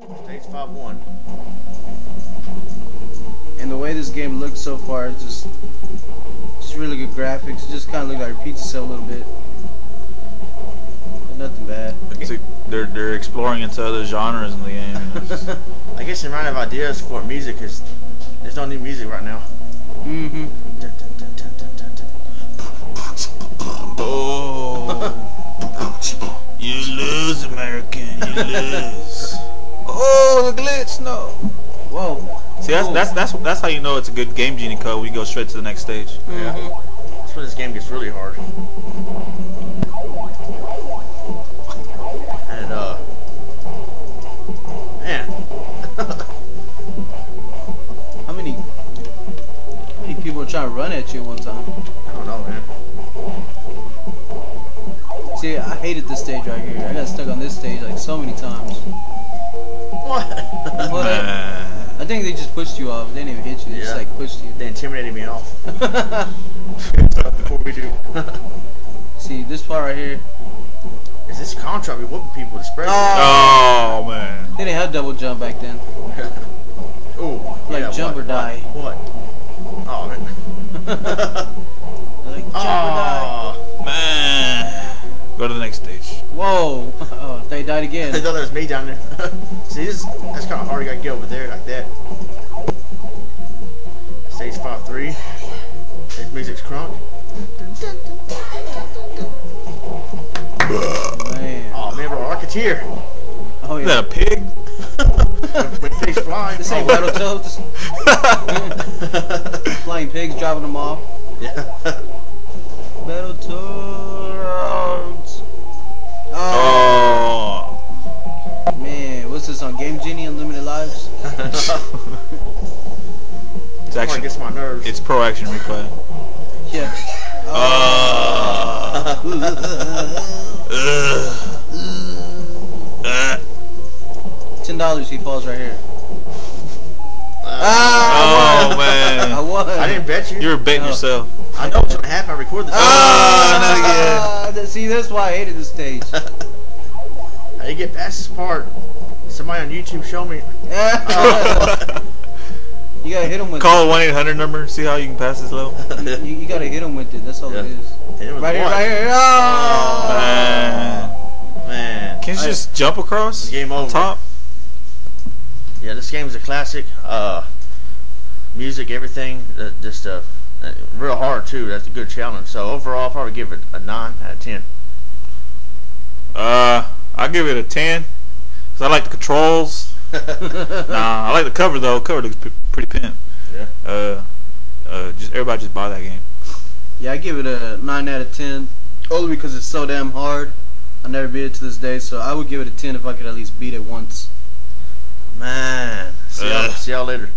Stage 5-1. And the way this game looks so far, it's just, just really good graphics. It just kind of looks like it repeats itself a little bit. But nothing bad. It's a, they're they're exploring into other genres in the game. just- I guess they ran out of ideas for music because there's no new music right now. mm-hmm. Oh, you lose, American. You lose. The glitch. No. Whoa. See, that's that's that's that's how you know it's a good game genie code. We go straight to the next stage. Yeah. That's when this game gets really hard. And, uh... Man. How many, how many people are trying to run at you at one time? I don't know, man. See, I hated this stage right here. I got stuck on this stage like so many times. What? What? I think they just pushed you off. They didn't even hit you. They just like pushed you. they intimidated me off. Before we do. See, this part right here, Is this Contra be whooping people to spread? Oh man. they didn't have double jump back then. Ooh. Like yeah, jump what, or die. Whoa! Oh, they died I again. thought there was me down there. See, this, that's kind of hard. You gotta get over there like that. Stage 5-3. This music's crunk. Man. Oh, man, bro, Rocketeer. Oh Is yeah. that a pig? When face flying. This ain't oh. Battletoads. Flying pigs, driving them off. yeah. It's Actually, actually gets my nerves. it's pro action replay. Yeah. Oh. Ugh. Uh. Ten dollars. He falls right here. Uh, Oh I man. won. I didn't bet you. You were betting Oh. yourself. I know what's gonna happen. I record this. Ah, not Ah, th- See, that's why I hated this stage. How you get past this part? Somebody on YouTube show me. you gotta hit him with Call a 1 800 number, see how you can pass this level. it. You, you gotta hit him with it. That's all it Yeah. is. Hit him with Right here, right here. Oh, Man. Man. Can you I- just jump across? Game over. Top? Yeah, this game is a classic. Uh, music, everything, uh, just uh, uh, real hard too. That's a good challenge. So overall, I'll probably give it a nine out of ten. Uh, I'll give it a 10. Cause I like the controls. nah, I like the cover though. Cover looks p- pretty pimp. Yeah. Uh, uh, just everybody just buy that game. Yeah, I give it a nine out of ten. Only because it's so damn hard. I never beat it to this day, so I would give it a ten if I could at least beat it once. Man. See y'all, see y'all later.